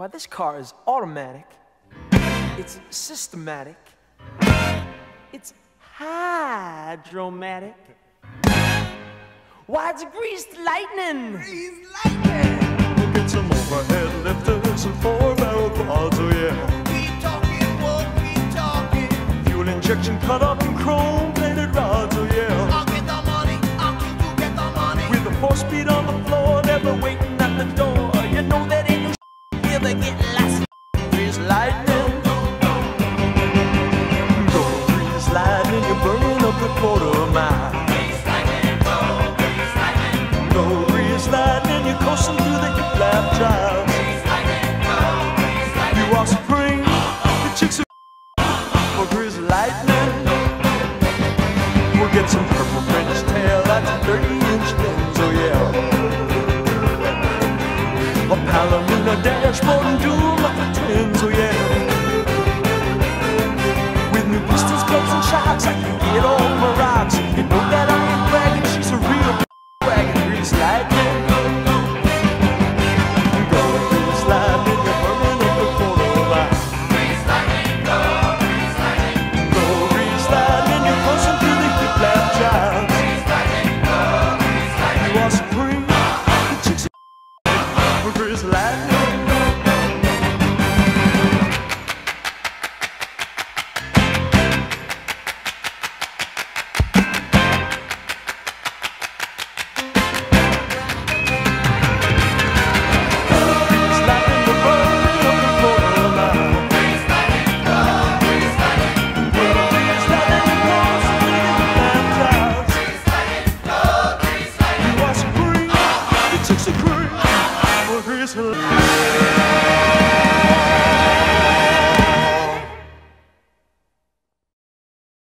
Why, this car is automatic. It's systematic. It's hydromatic. Why, it's greased lightning. Greased lightning. We'll get some overhead lifters and four barrel quads, oh yeah. Keep talking, whoa, keep talking. Fuel injection cut up They get of Greased lightning. Go grease lightning, you're burning up Helen in a dashboard and doom up at 10, so yeah. With new pistons, guns, and shocks, I can get over rocks. You know that I ain't bragging, she's a real wagon, grease like Emperor's Latin. is.